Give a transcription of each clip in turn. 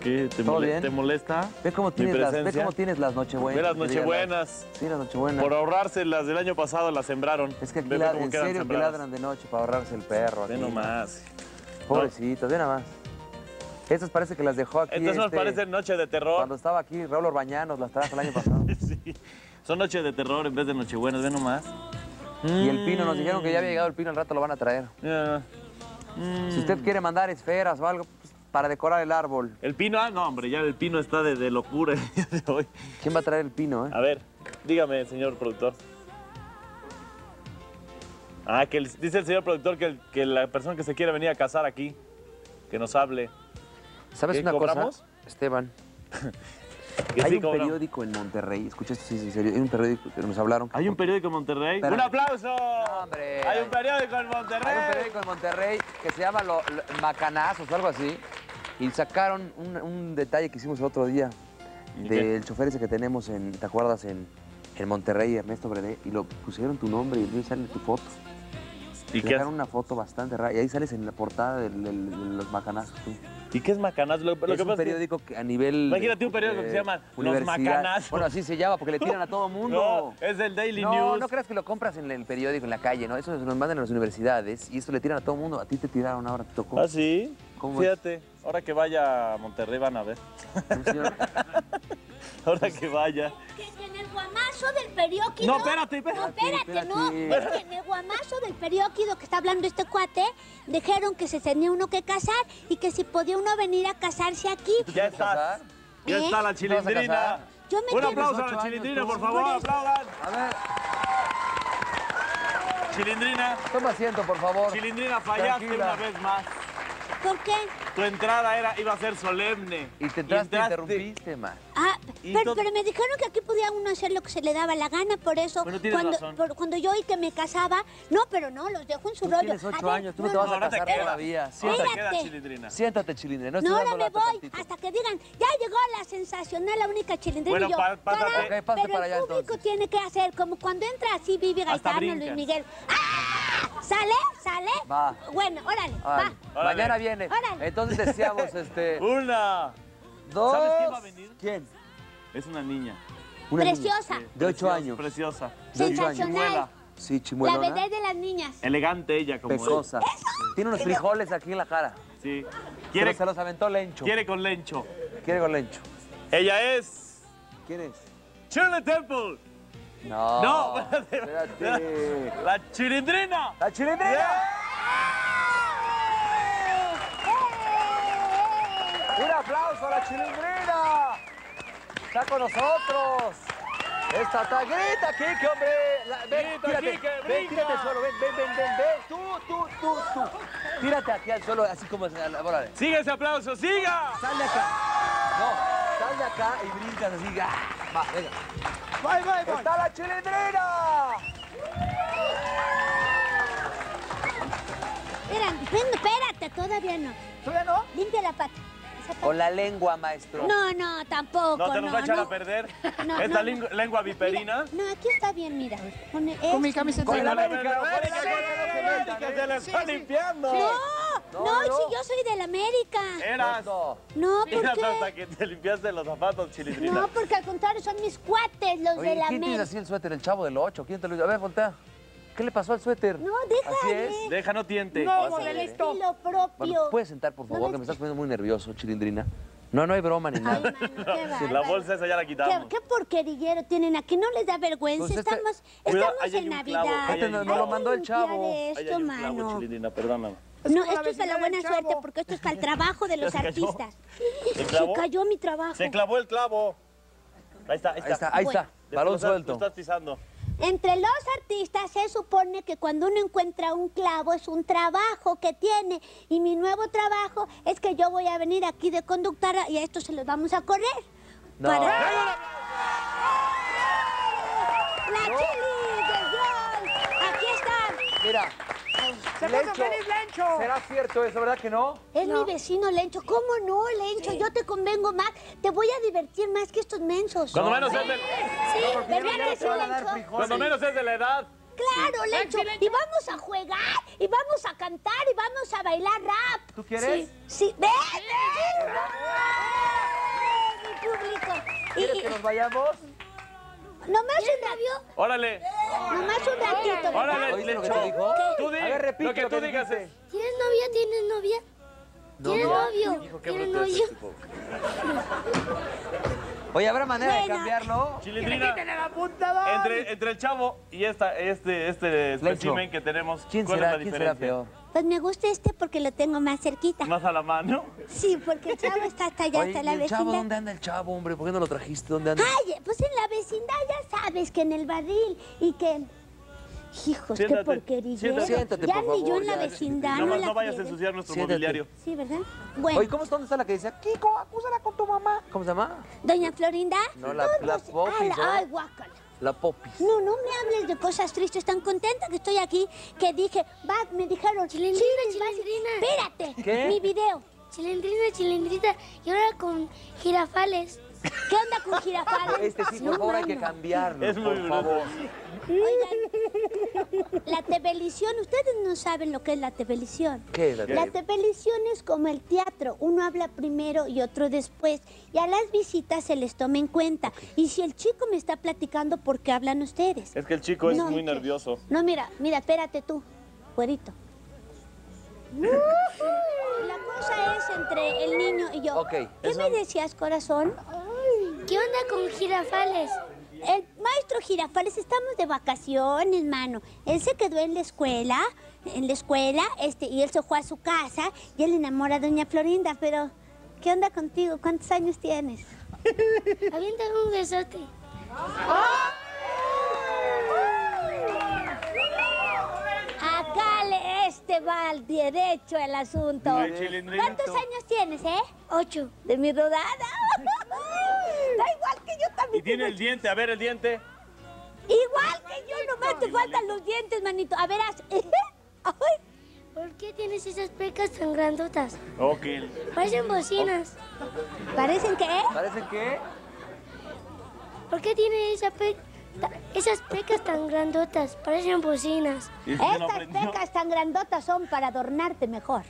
¿Qué? ¿Te, ¿Todo mole- bien? ¿Te molesta? Ve cómo tienes las, ve cómo tienes las nochebuenas. Ve las nochebuenas. Sí, las nochebuenas. Por ahorrarse las del año pasado las sembraron. Es que aquí Ve la- cómo en quedan serio que ladran de noche para ahorrarse el perro. Ve aquí. nomás. Pobrecitos, ve nada más. Estas parece que las dejó aquí. Nos este, parece noche de terror. Cuando estaba aquí Raúl Orbañanos, las trajo el año pasado. Sí. Son noches de terror en vez de nochebuenas, ve nomás. y el pino, nos dijeron que ya había llegado el pino, al rato lo van a traer. Ya. Si usted quiere mandar esferas o algo pues, para decorar el árbol, El pino, ah, no, hombre, ya el pino está de, de locura el día de hoy. ¿quién va a traer el pino, eh? A ver, dígame, señor productor. Ah, que el- dice el señor productor que, el- que la persona que se quiere venir a casar aquí, que nos hable. ¿Sabes ¿Qué, una cobramos? cosa, Esteban? Que Hay sí, un no. periódico en Monterrey, escucha esto, sí, en serio, hay un periódico que nos hablaron. que Hay un periódico en Monterrey. ¡Un aplauso! hombre. Hay un periódico en Hay Monterrey. un periódico en Monterrey que se llama lo- lo- Macanazos o algo así. Y sacaron un, un detalle que hicimos el otro día del chofer ese que tenemos en, ¿te acuerdas? En, en Monterrey, Ernesto Bredé. Y lo pusieron tu nombre y ahí sale tu foto. ¿Y Le qué, sacaron una foto bastante rara. Y ahí sales en la portada del- de los Macanazos tú. ¿Y qué es? Lo, lo es que un periódico que a nivel... Imagínate un periódico que se llama Los. Macanazos. Bueno, así se llama porque le tiran a todo mundo. No, es el Daily No, News. no creas que lo compras en el periódico, en la calle, ¿no? Eso nos mandan a las universidades y esto le tiran a todo mundo. A ti te tiraron ahora, te tocó. ¿Ah, sí? ¿Cómo es? Fíjate, ahora que vaya a Monterrey van a ver. Señor- Ahora que vaya. Que, en el guamazo del periódico. No, espérate, espérate, No, espérate, no. Es que en el guamazo del periódico que está hablando este cuate, dijeron que se tenía uno que casar y que si podía uno venir a casarse aquí. Ya está. Ya ¿Eh? está la ¿Te vas a chilindrina. Yo me Un quiero- aplauso a la 18 chilindrina, por favor, Por aplaudan. A ver, Chilindrina, toma asiento, por favor. Chilindrina, fallaste Tranquila. una vez más. ¿Por qué? Tu entrada era, iba a ser solemne. Y te entraste, interrumpiste, man. Ah, Y pero, me dijeron que aquí podía uno hacer lo que se le daba la gana, por eso Bueno, cuando, razón. por- cuando yo oí que me casaba, no, pero no, los dejo en su Tú rollo. tienes ocho ver, años, tú no te vas a te casar queda. todavía. Siéntate, te chilindrina. siéntate, chilindrina. No, No, ahora me voy tantito. hasta que digan, ya llegó la sensacional, la única chilindrina. Bueno, y yo, pa- pásate. "Caray, Ok, pásate pero para allá, el público entonces. tiene que hacer como cuando entra así Vivi Gaetano, Luis. Miguel. ¡Ah! ¿Sale? ¿Sale? Va. Bueno, órale, Órale. va. Órale. Mañana viene. Órale. Entonces deseamos este. Una. Dos. ¿Sabes quién va a venir? ¿Quién? Es una niña. Una niña. Preciosa. De ocho años. Preciosa. De ocho años. Sensacional. Sí, La chimuelona. vedette de las niñas. Elegante ella, como Pecosa. Tiene unos frijoles aquí en la cara. es. Sí. Quiere, se los aventó Lencho. quiere con Lencho. Quiere con Lencho. Ella es ¿Quién es? Shirley Temple. No. No, espérate. La chilindrina. ¡La chilindrina! ¡Un aplauso a la chilindrina! ¡Está con nosotros! ¡Esta está! ¡Grita, Kike, hombre! La- ven, Grita, tírate, Kike, ven, brinca. tírate al suelo, ven, ven, ven, ven, ven. Tú, tú, tú, tú. Tírate aquí al suelo, así como... Órale. Sigue ese aplauso, siga. Sal de acá. No, sal de acá y brincas así. ¡ah! Va, venga. ¡Voy, voy, voy! ¡Está la chilindrina! Espérate, ven, espérate, todavía no. ¿Todavía no? Limpia la pata. Con la lengua, maestro. No, no, tampoco. No te nos va a echar no. a perder. No, Esta no. lengua, lengua viperina. No, aquí está bien, mira. Pone Con mi camiseta. Con la América, con América, que se la está limpiando. No, No, si yo soy de la América. Eras. No. No, ¿por Mira hasta que te limpiaste los zapatos, chilindrina. No, porque al contrario son mis cuates, los Oye, de la ¿quién tiene América. así el suéter? ¿El chavo del 8? ¿Quién te lo hizo? A ver, voltea. ¿Qué le pasó al suéter? No, Así déjale. es. Deja, no tiente. No, Es el modelito. estilo Bueno, propio. ¿puedes sentar, por No favor? Que me estás poniendo muy nervioso, chilindrina. No, no hay broma ni Ay, nada. mano, qué La bolsa esa ya la ¿Qué, quitamos. qué porquerillero tienen aquí? ¿No les da vergüenza? Pues este- Estamos, Cuidado, en clavo, Navidad. un Hay Nos lo mandó el chavo. Hay Esto, clavo, mano. chilindrina, perdóname. Es No, esto es para la buena suerte porque esto es para el trabajo de los artistas. ¿Se clavó? Se cayó mi trabajo. Se clavó el clavo. Ahí está, ahí está. Ahí está, ahí está. Balón lo suelto. Lo estás pisando. Entre los artistas se supone que cuando uno encuentra un clavo es un trabajo que tiene. Y mi nuevo trabajo es que yo voy a venir aquí de conductora y a esto se los vamos a correr. No. Para... ¡La chili del Dios! ¡Aquí está! Mira, ¿Qué Lencho, pasó? ¿Quién Lencho? ¿Será cierto eso, verdad que no? Es no. mi vecino Lencho. ¿Cómo no, Lencho? Sí. Yo te convengo más. Te voy a divertir más que estos mensos. Cuando menos sí. es de... Sí, no, ¿verdad que sí, Lencho? Cuando menos es de la edad. Claro, sí. Lencho. Lencho. Y vamos a jugar, y vamos a cantar, y vamos a bailar rap. ¿Tú quieres? Sí. sí. ¡Ven! ven! ¡Mi público! ¿Quieres y... que nos vayamos? Nomás un rabio, Órale, nomás un ratito, órale, ¿Oíste lo que te dijo? Tú di, A ver, repite lo que tú digas es... ¿Tienes novia? ¿Tienes novia? ¿Tienes novio? Hijo, qué ¿Tienes novio? Oye, ¿habrá manera de cambiarlo? Chilindrina, entre, entre el chavo y esta, este, este espécimen que tenemos, ¿Quién ¿cuál será, es la ¿quién será diferencia? Pues me gusta este porque lo tengo más cerquita. ¿Más a la mano? Sí, porque el chavo está hasta allá, Oye, hasta ¿y la el chavo vecindad. dónde anda el chavo, hombre? ¿Por qué no lo trajiste? ¿Dónde anda? Ay, pues en la vecindad ya sabes que en el barril y que... Hijos, qué Siéntate, porquería. siéntate. Siéntate, ya por ni favor, yo en la vecindad no, no, más la no vayas a ensuciar nuestro Siéntate. mobiliario. Sí, ¿verdad? Bueno, Oye, ¿cómo está? ¿Dónde está la que dice? Kiko, acúsala con tu mamá. ¿Cómo se llama? doña Florinda. No, la- la. Ay, guácala. La Popis. No, no me hables de cosas tristes. Tan contenta que estoy aquí que dije, va, me dijeron, Chilindrina, "Chilis, vas- chilindrina". Espérate, ¿Qué? mi video. Chilindrina, chilindrita. Y ahora con jirafales. ¿Qué onda con jirafales? Este sí, por favor, hay que cambiarlo. Es muy por favor. Oigan, la televisión, ustedes no saben lo que es la televisión. ¿Qué es la La televisión es como el teatro, uno habla primero y otro después, y a las visitas se les toma en cuenta. Y si el chico me está platicando, ¿por qué hablan ustedes? Es que el chico es muy nervioso. No, mira, mira, espérate tú, güerito. La cosa es entre el niño y yo. ¿Qué eso- me decías, corazón? ¿Qué onda con jirafales? El maestro Girafales, estamos de vacaciones, mano. Él se quedó en la escuela, en la escuela, este, y él se fue a su casa y él enamora a doña Florinda, pero ¿qué onda contigo? ¿Cuántos años tienes? Aviéntame un besote. Acá va al derecho el asunto. ¿Cuántos años tienes, eh? Ocho. De mi rodada. da igual que yo también. Y tiene el diente, a ver el diente. Igual que yo, nomás te faltan los dientes, manito. A ver, haz. ¿Por qué tienes esas pecas tan grandotas? Ok. Parecen bocinas. ¿Parecen qué? ¿Parece que? ¿Por qué tiene esa pe- ta- esas pecas tan grandotas? Parecen bocinas. Estas aprendió. pecas tan grandotas son para adornarte mejor.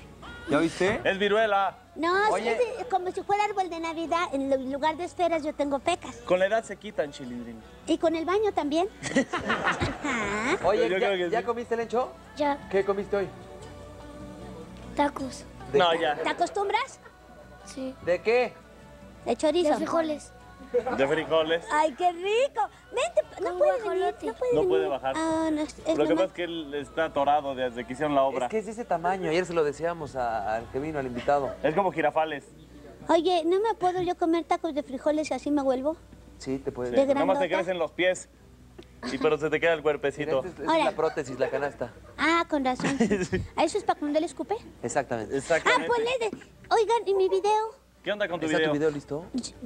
¿Ya oíste? Es viruela. No, Oye. es como si fuera árbol de Navidad. En lu- lugar de esferas yo tengo pecas. Con la edad se quitan, chilindrina. Y con el baño también. Oye, Yo ¿ya, creo que ya sí. comiste lencho? Ya, ¿Qué comiste hoy? tacos. No, ya. ¿Te acostumbras? Sí. ¿De qué? De chorizo. De frijoles. De frijoles. Ay, qué rico. Vente, no puede venir. guajolote. No puede, No puede bajar. Ah, no, es, es Lo que pasa es que él está atorado desde que hicieron la obra. Es que es de ese tamaño. Ayer se lo decíamos a- al que vino, al invitado. Es como jirafales. Oye, ¿no me puedo yo comer tacos de frijoles y así me vuelvo? Sí, te puedes. De Nada más te grandota. crecen los pies. Y pero se te queda el Mira, cuerpecito. esta es, es Ahora. la prótesis, la canasta. Ah, con razón. ¿A eso es para cuando le escupe? Exactamente. Ah, Exactamente. pues le de... Oigan, ¿y mi video? ¿Qué onda con tu ¿Está video? tu video listo?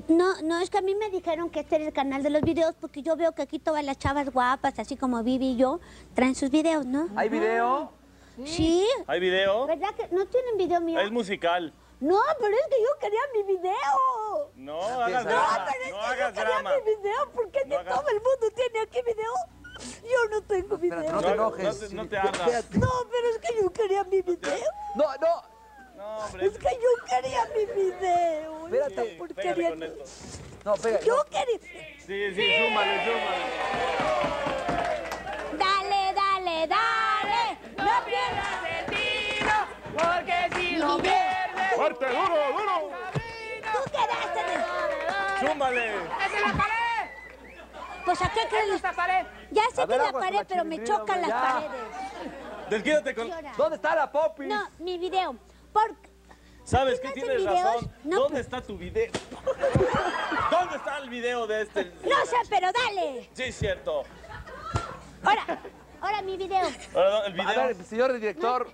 No, no, es que a mí me dijeron que este era el canal de los videos porque yo veo que aquí todas las chavas guapas, así como Vivi y yo, traen sus videos, ¿no? ¿Hay video? Sí. ¿Hay video? ¿Verdad que no tienen video mío? Es musical. No, pero es que yo quería mi video. No hagas No, drama. No, pero es No que hagas yo quería drama. mi video. ¿Por qué No hagas- todo el mundo tiene aquí video? Yo no tengo video. Espérate, no No, te No, enojes. no te- no te Sí, hagas. espérate. pero es que yo quería mi video. No, no. No, hombre. Es que yo quería mi video. Espérate. Sí, ¿Por qué pégale quería- con esto. No, pega. Yo no. quería... Sí, sí, súmale, súmale. Dale, dale, dale. No pierdas el tiro, porque si lo pierdes... ¡Fuerte, duro, duro! Tú quedaste de... ¡Súmale! ¡Es en la pared! Pues ¿a qué crees? ¡Esta pared! Ya sé A que ver, la pared, la pero me chocan las paredes. Desquídate con... ¿Dónde está la Popis? No, mi video. Porque... ¿Sabes ¿Aquí qué? no Tienes videos? razón. No, ¿Dónde pues- está tu video? ¿Dónde está el video de este? No sé, pero dale. Sí, es cierto. Ahora, ahora mi video. Ahora, el A video. ver, señor director.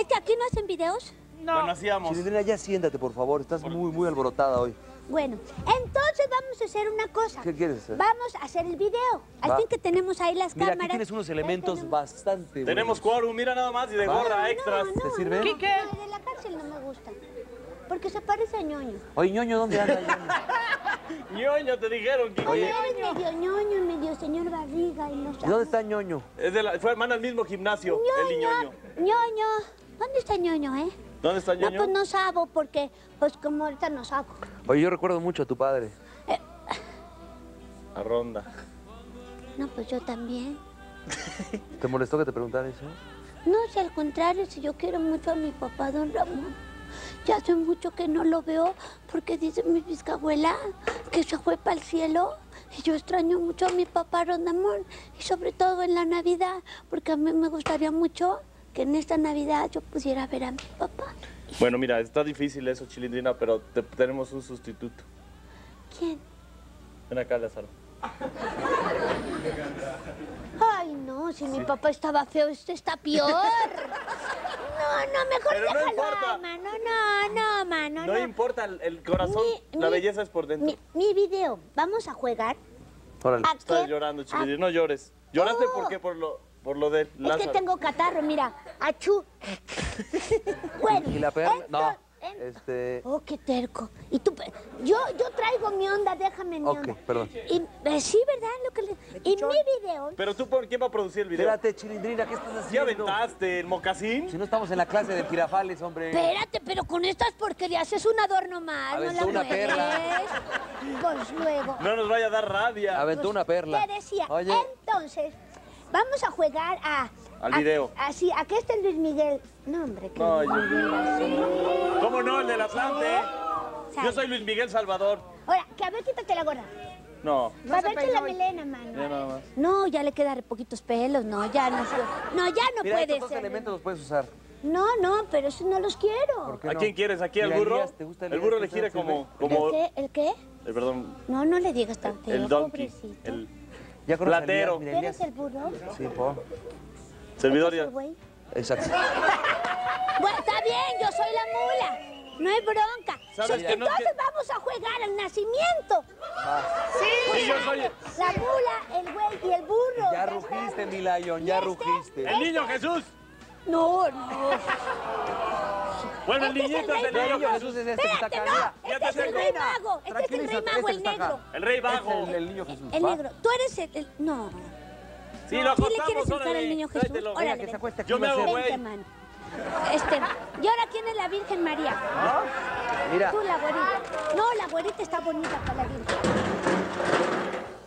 ¿Es que aquí no hacen videos? Bueno, hacíamos. Chilindrina, ya siéntate, por favor. Estás muy, muy alborotada hoy. Bueno, entonces vamos a hacer una cosa. ¿Qué quieres hacer? Vamos a hacer el video. Al fin que tenemos ahí las Mira, cámaras. aquí tienes unos elementos tenemos- bastante Tenemos buenos. quórum, mira nada más y de Va. gorra extras. No, no, ¿Te sirve? no, ¿Quique? no, de la cárcel no me gusta. Porque se parece a ñoño. Oye, ñoño, ¿dónde anda? ñoño? Ñoño, te dijeron, Kiko. Oye, es medio ñoño, medio señor barriga y no ¿Y dónde está ñoño? Es de la, fue hermana al mismo gimnasio, y ñoño. ñoño. ¿Dónde está ñoño, eh? ¿Dónde está No, ñoño? pues no sabo, porque, pues como ahorita no sabo. Oye, yo recuerdo mucho a tu padre. A ronda. No, pues yo también. ¿Te molestó que te preguntara eso? No, si al contrario, si yo quiero mucho a mi papá, don Ramón. Ya hace mucho que no lo veo porque dice mi bisabuela que se fue para el cielo. Y yo extraño mucho a mi papá, don Ramón. Y sobre todo en la Navidad, porque a mí me gustaría mucho que en esta Navidad yo pudiera ver a mi papá. Bueno, mira, está difícil eso, Chilindrina, pero te- tenemos un sustituto. ¿Quién? Ven acá, Lázaro. Ay, no, si mi papá estaba feo, este está peor. No, no, mejor Pero no déjalo importa. ahí, mano. No, no, mano, No no. importa el, el corazón, Mi- la mi- belleza es por dentro. Mi, mi video, vamos a jugar. Órale. ¿A Estás qué? llorando, ¿A Chilindrina, no llores. ¿Lloraste Oh. por qué? Por lo, por lo de Es Lázaro. que tengo catarro, mira. Achú. bueno. ¿Y la perla? No. en- Este. Oh, qué terco. Y tú, yo, yo traigo mi onda, déjame mi Ok, onda. perdón. Y, eh, sí, ¿verdad? Lo que le- y mi video, Pero tú, ¿por quién va a producir el video? Espérate, Chilindrina, ¿qué estás ¿Ya haciendo? aventaste el mocasín? Si no estamos en la clase de jirafales, hombre. espérate, pero con estas porquerías es un adorno más, no Aventó la una mueves. perla. Pues luego. No nos vaya a dar rabia. Aventó una perla. Te decía, Oye, entonces, vamos a jugar a... Al a- video. Así, aquí está el Luis Miguel. No, hombre, que No, Luis Miguel. ¿Cómo no? El del Atlante. Sale. Yo soy Luis Miguel Salvador. Ahora, que a ver, quítate la gorra. No. Va a verte la melena, mano. Ya nada más. No, ya le quedan poquitos pelos, no, ya no. No, ya no mira, puede estos ser. elementos los puedes usar. No, no, pero esos no los quiero. ¿Por qué ¿A no? quién quieres? ¿Aquí al burro? ¿te gusta el Elías? burro ¿Te le gira el como... como ¿El qué? ¿El qué? eh, perdón, No, no le digas tan feo, el donkey. pobrecito. El ¿Ya Platero. Eres el burro? Sí, po. servidor ¿Eres ya. el güey? Exacto. Bueno, está bien, yo soy la mula. No hay bronca. ¿Sabes que no Entonces que- vamos a jugar al nacimiento. Sí, yo soy La mula, el güey y el burro. Ya rugiste, mi Lion, ya ¿Y este? rugiste. el niño Jesús. No, no. Bueno, el Este niñito es el rey niño mago. Jesús. es este que está acá, no. Este es el rey mago. Este es el rey mago, este el negro. El rey vago. Es el, el niño Jesús. El negro. Tú eres el... el- no. Sí, lo ¿Sí le quieres órale, al niño Jesús? tráetelo. Órale. Yo me hago güey. Este, ¿y ahora quién es la Virgen María? Mira, Tú, la güerita. No, la güerita está bonita para la Virgen.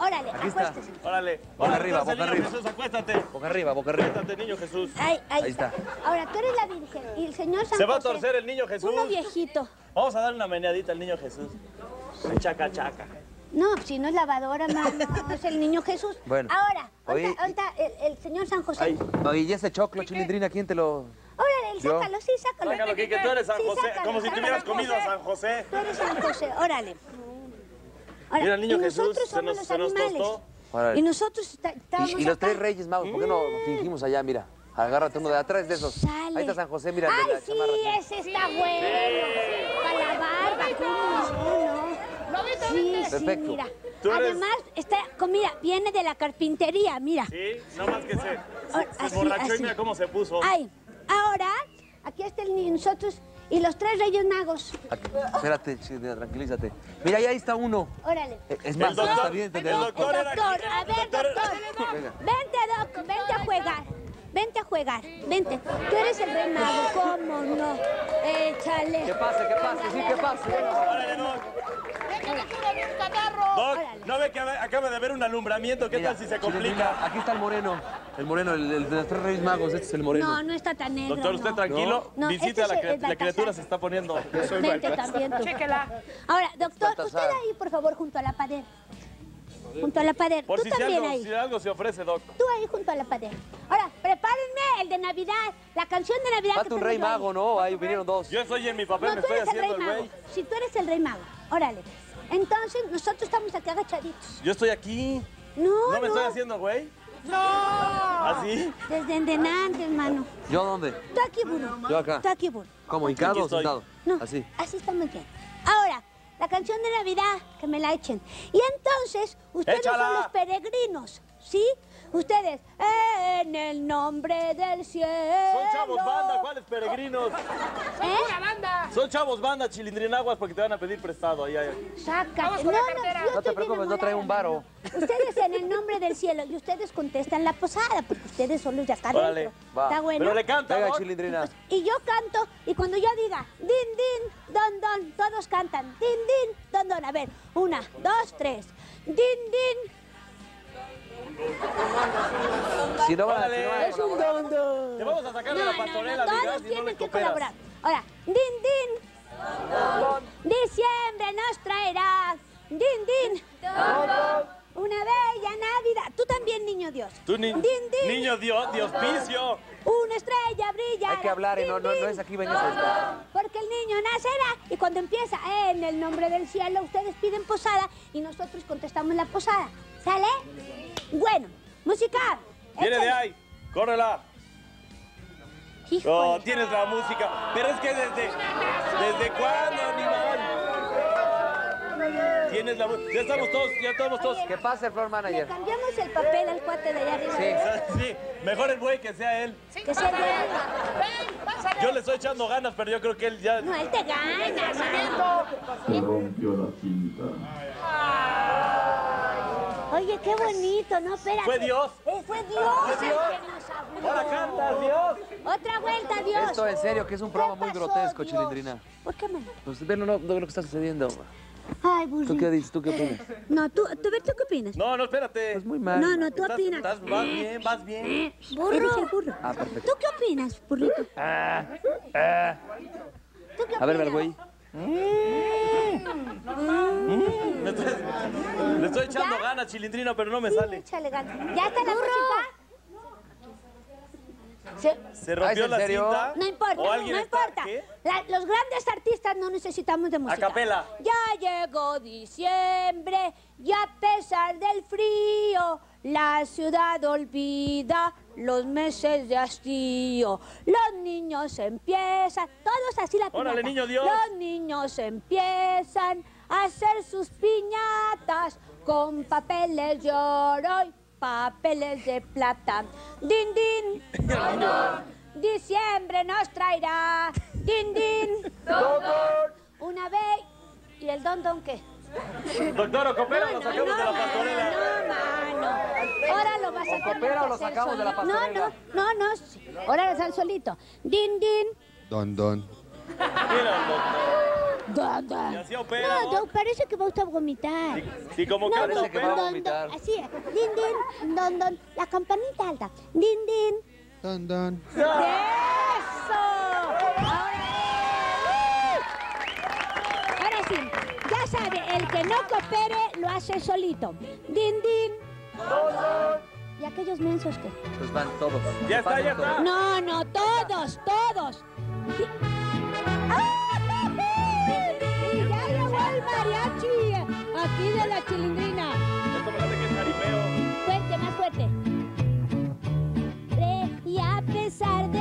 Órale, Aquí está. Órale. Boca Órale, arriba, boca niño arriba. Jesús, acuéstate. boca arriba, boca arriba. Acuéstate, niño Jesús. Ahí, ahí, Ahí está. está. Ahora, tú eres la Virgen y el Señor San Se va a torcer el niño Jesús. Uno viejito. Vamos a darle una meneadita al niño Jesús. Chaca, chaca. No, si no es lavadora, mano, es el niño Jesús. Bueno. Ahora, ahorita, ahorita el, el Señor San José. Ay. Oye, ¿y ese choclo, Chilindrina, quién te lo...? Órale, sácalo, sí, sácalo. Sácalo, Kike, tú eres San Sí, José. sácalo, Como si te hubieras comido a San José. Tú eres San José, órale. Ahora, Mira, el niño y Jesús, nosotros se somos nos- los se nos animales. tostó. Órale. Y nosotros está- estábamos Y, y los acá. tres reyes magos, ¿por qué no fingimos allá? Mira, agárrate uno de atrás de esos. Sale. Ahí está San José, mira, de Ay, la sí, chamarra. ese está bueno. Para la barba, ¿cómo no? Sí, sí, Perfecto. mira. Tú eres- Además, está, con- mira, viene de la carpintería, mira. Sí, nada más que se, se, se así, emborrachó y así. mira cómo se puso. Ay, ahora, aquí está el niño, nosotros y los tres reyes magos. Aquí, Espérate, tranquilízate. Mira, ahí está uno. Órale. Eh, Es más, doctor- está bien, el doctor- El doctor, era- a ver, doctor-. Vente, doc, vente a jugar. Vente a jugar, vente. Tú eres el rey mago, ¿cómo no? Échale. Que pase, que pase, sí, que pase. Órale, Doc. ¿No ve que acaba de haber un alumbramiento? ¿Qué Mira, tal si se complica? Aquí está el moreno. El moreno, el, el de los tres reyes magos. Este es el moreno. No, no está tan negro. Doctor, usted no. tranquilo. No, Visite este a la, la criatura, se está poniendo. Vente también tú. Ahora, doctor, usted ahí, por favor, junto a la pared. Junto a la pared. Por tú si, si también algo, ahí. si algo se ofrece, Doc. Tú ahí junto a la pared. Ahora, prepárenme el de Navidad, la canción de Navidad Falta que un rey yo ahí. mago, ¿no? Ahí vinieron dos. Yo estoy en mi papel, No, me tú estoy eres el haciendo rey el mago. güey. Si tú eres el rey mago, órale. Entonces, nosotros estamos aquí agachaditos. Yo estoy aquí. No, ¿No no. me estoy haciendo güey? ¿Ah, ¡No! ¿Así? Desde antes, hermano. ¿Yo dónde? Tú aquí, burro. Yo acá. Tú aquí, burro. ¿Cómo? ¿Hincado o sentado? No, Así. así está muy bien. Ahora, la canción de Navidad, que me la echen. Y entonces, ustedes Échala. son los peregrinos, ¿sí? Ustedes, en el nombre del cielo. Son chavos banda, ¿cuáles peregrinos? ¿Eh? Son chavos banda, chilindrinaguas, porque te van a pedir prestado. Ahí, ahí. Sácate. No, no, yo No te preocupes, no trae un varo. Ustedes en el nombre del cielo y ustedes contestan la posada, porque ustedes son los de acá Órale, va. ¿Está bueno? Pero le canta, Venga. Chilindrina. Y yo canto, y cuando yo diga din, din, don, don, todos cantan din, din, don, don. A ver, una, dos, tres. Din, din, Si no van a si no van a Es un dondo. Te vamos a sacar de la pastorela, todos no tienen que cooperas. colaborar. Ahora, din, din. Diciembre nos traerá. Din, din. Una bella Navidad. Tú también, niño Dios. Tú, ni- Din, din. niño Dios, Diospicio. Una estrella brilla. Hay que hablar y no, no, no es aquí, venga a estar. Porque el niño nacerá y cuando empieza en el nombre del cielo, ustedes piden posada y nosotros contestamos la posada. ¿Sale? Bueno, música. Viene de ahí. Córrela. Híjole. Oh, tienes la música. Pero es que desde. ¿Desde cuándo, animal? Tienes la música. Ya estamos todos, ya estamos todos. Que pase el floor Le manager. cambiamos el papel al cuate de allá arriba. Sí. Sí, mejor el güey que sea él. Que sea de arriba. Yo le estoy echando ganas, pero yo creo que él ya. No, él te gana. Se rompió la cinta. Oye, qué bonito, ¿no? Espérate. Fue Dios. Eh, fue Dios. Fue el Dios. que nos habló. Ahora canta, Dios. Otra vuelta, Dios. Esto en serio, que es un ¿Qué programa muy grotesco, Dios? Chilindrina. ¿Por qué me? Pues ve lo, lo, lo que está sucediendo. Ay, ¿Tú burrito. qué dices? ¿Tú qué opinas? No, tú, tú, ver, ¿tú qué opinas? No, no, espérate. Pues muy mal. No, no, tú Estás- opinas. estás- vas bien, vas bien. Burro. Eres el burro. Ah, perfecto. ¿Tú qué opinas, burrito? ¿Tú qué A ver, Vergüey. Le estoy, le estoy echando ¿Ya? ganas, chilindrino, pero no me Sí, sale. échale ganas. ¿Ya está la música? Se- Se rompió ¿en la serio? cinta. No importa, ¿O alguien no está- importa. Los grandes artistas no necesitamos de música. capela. Ya llegó diciembre y a pesar del frío, la ciudad olvida los meses de hastío. Los niños empiezan, todos así la Órale, piñata. niño Dios. Los niños empiezan a hacer sus piñatas con papeles de oro y papeles de plata. Din, din. Diciembre nos traerá. Din, din. Una vez. ¿Y el don don qué? Doctor Ocopero, lo sacamos de la pastorela. No. Ahora lo vas a tener Copera o que lo hacer sacamos de la? No, no, no, no. sí. Ahora lo sal solito. Din, din. Don, don. Mira, doctor. Don, don. Y así opera, No, ¿no? don, parece que va usted a vomitar. Sí, como No, canta no, Parece que va a don, vomitar. don, así es. Din, din, don, don. La campanita alta. Din, din. Don, don. ¡Eso! Ahora, ahora sí, ya sabe, el que no coopere lo hace solito. Din, din. ¿Y aquellos mensos que? Pues van todos. Ya está, ya está. No, no, todos, todos. Sí. Y ya llegó el mariachi aquí de la chilindrina. Esto me parece que es. Fuerte, más fuerte. Re- Y a pesar del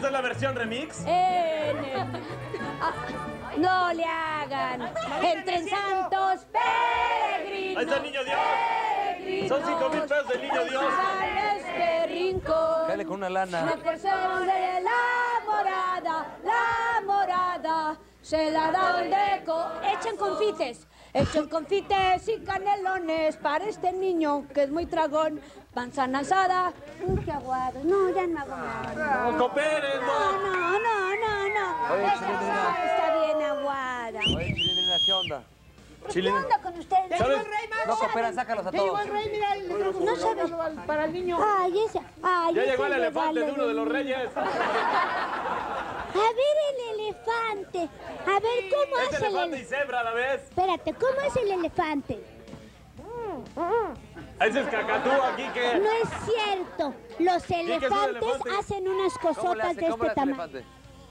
¿Esta es la versión remix? En el- Ah, no le hagan. Entren santos peregrinos. Ahí está el niño Dios. Son cinco mil pesos del niño Dios. Este rincón. Dale con una lana. No posemos de la morada, la morada, se la da el deco. Echen confites, echen confites y canelones para este niño que es muy tragón. Manzana asada, qué aguado. No, ya no hago nada. No cooperen, No, no. no, no, no, no. Oye, Esa Chilindrina. asada está bien aguada. Oye, Chilindrina, ¿qué onda? ¿Qué onda con ustedes? ¿Sabes? No cooperan, sácalos a Ya llegó todos. el rey, mira, trajo No un sabe. regalo al- para el niño. Ay, esa. Ay, Ya ese llegó el elefante de uno de los reyes. A ver el elefante. A ver cómo Es hace el elefante y cebra a la vez. Espérate, ¿cómo es el elefante? Ese es cacatú aquí que... No es cierto. Los elefantes elefante. hacen unas ¿Cómo le cosotas hace? de ¿Cómo le este hace tamaño.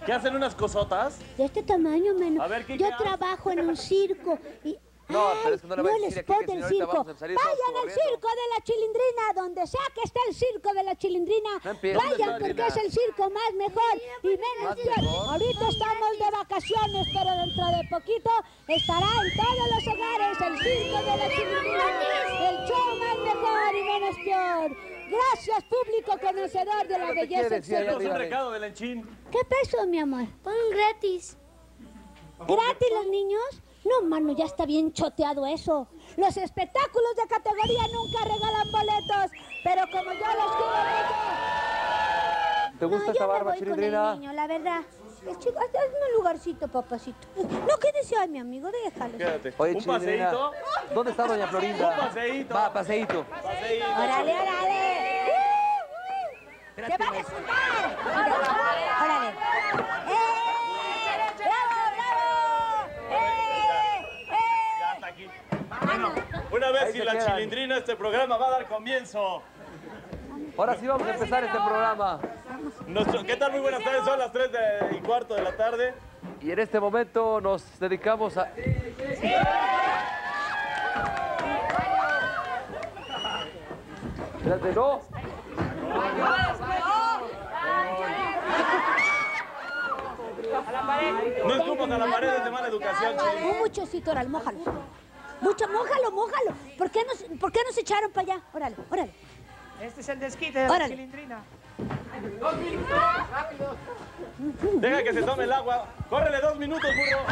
¿Qué hacen unas cosotas? De este tamaño, menos. A ver, ¿qué- Yo hace? trabajo en un circo y. No, pero es que no le vayas a el decir aquí que ahorita circo. vamos a salir todos Vayan al corriendo. circo de la chilindrina, donde sea que esté el circo de la chilindrina. No Vayan porque es el circo más mejor y menos Más peor. mejor. Ahorita estamos de vacaciones, pero dentro de poquito estará en todos los hogares el circo de la chilindrina. El show más mejor y menos peor. Gracias, público conocedor de la ¿Qué te belleza exótica. un recado de. ¿Qué pasó, mi amor? Pon gratis. ¿Gratis los niños? No, mano, ya está bien choteado eso. Los espectáculos de categoría nunca regalan boletos, pero como yo los quiero mucho... ¿Te gusta no, esta yo me barba, voy con Chilindrina? el niño, la verdad. El chico, hazme un lugarcito, papacito. No, ¿qué decía mi amigo? Déjalo. Quédate. Oye, un paseíto. ¿Dónde está doña Florinda? Un paseíto. Va, paseíto. Paseíto. ¡Órale, órale! ¡Te van a sentar! ¡Órale! ¡Eh! ¡Bravo, bravo! ¡Eh! Ya ¡Eh! está aquí. Bueno, una vez se la quedan. chilindrina, este programa va a dar comienzo. Ahora sí vamos a empezar este programa. Nuestro- ¿Qué tal? Muy buenas tardes, son las 3 de- y cuarto de la tarde. Y en este momento nos dedicamos a... Espérate, no. No escupas a la pared es de mala educación. Un muchocito, órale, mójalo. Mucho, mójalo, mójalo. ¿Por qué nos, por qué nos echaron para allá? Órale, órale. Este es el desquite de la Órale. chilindrina. Deja que se tome el agua. Córrele dos minutos, burro.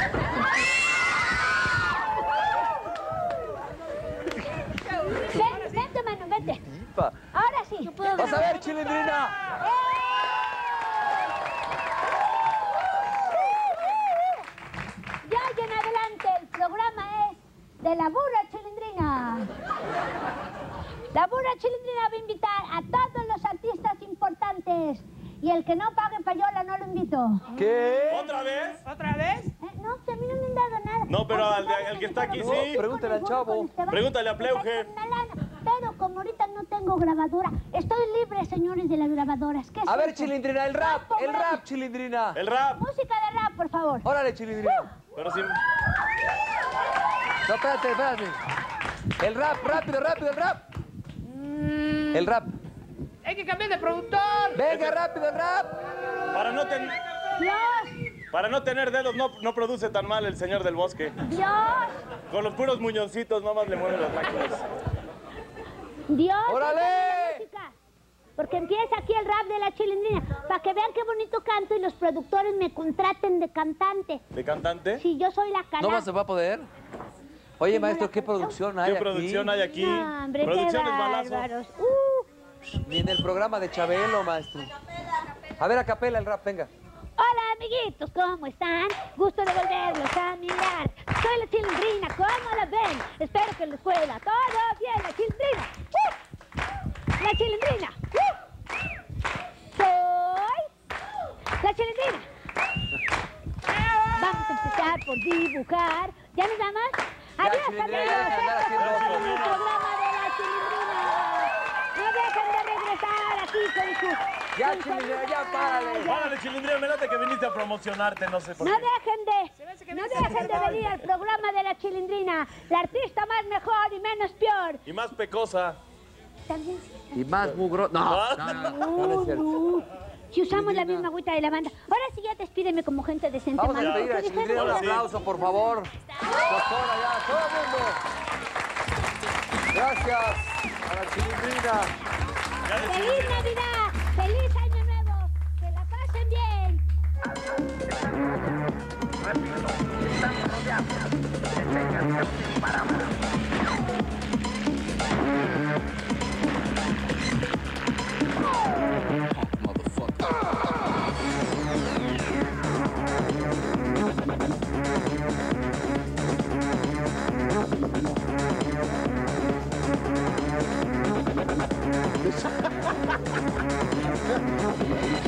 Ven, vente, mano, vente. Ahora sí. Vas a ver, Chilindrina. Ya y en adelante el programa es de la burra chilindrina. La burra chilindrina va a invitar a todos los artistas importantes. Y el que no pague payola no lo invito. ¿Qué? ¿Otra vez? ¿Otra vez? Eh, No, que a mí no me han dado nada. No, pero Al al que está aquí contrario, sí. Pregúntale al el chavo. Pregúntale a Pleuge. Pero como ahorita no tengo grabadora, estoy libre, señores de las grabadoras. ¿Qué es A ver, eso? Chilindrina, el rap, el rap, Chilindrina. El rap. Música de rap, por favor. Órale, Chilindrina. Pero sin... No, espérate, espérate. El rap, rápido, rápido, el rap. El rap. Hay que cambiar de productor. Venga, rápido, el rap. Para no, ten- Dios, para no tener dedos no, no produce tan mal el señor del bosque. Dios, Con los puros muñoncitos nomás le mueven las máquinas. Dios. ¡Órale! Porque empieza aquí el rap de la chilindrina. Para que vean qué bonito canto y los productores me contraten de cantante. ¿De cantante? Si yo soy la ¿No cala. más se va a poder? Oye, maestro, ¿qué producción hay ¿Qué aquí? producción hay aquí? No, hombre, qué Producciones balazos. Uh, Ni en el programa de Chabelo, maestro. A ver, a capela el rap, venga. Hola amiguitos, ¿cómo están? Gusto de volverlos a mirar. Soy la chilindrina, ¿cómo la ven? Espero que en la escuela todo bien, la chilindrina. ¡Uh! La chilindrina. ¡Uh! Soy la chilindrina. Vamos a empezar por dibujar. ¿Ya nos vamos? Adiós, amigos. el programa de la chilindrina. No dejen de regresar aquí con su... Ya, Chilindrina, ya párale. Párale, chilindrina, me late que viniste a promocionarte, no sé por No qué. dejen de, no dejen de venir al programa de la chilindrina, la artista más mejor y menos peor. Y más pecosa. También sí. Y más mugro. No, no, no, no, no es cierto. Si usamos la misma agüita de lavanda. Ahora sí ya despídeme como gente decente, Vamos a mano. a. Un aplauso, por favor. Doctora, ya, todo el mundo. Gracias a la Chilindrina. ¡Feliz Navidad! ¡Feliz Año Nuevo! ¡Que la pasen bien! Estamos rodeados Thank you.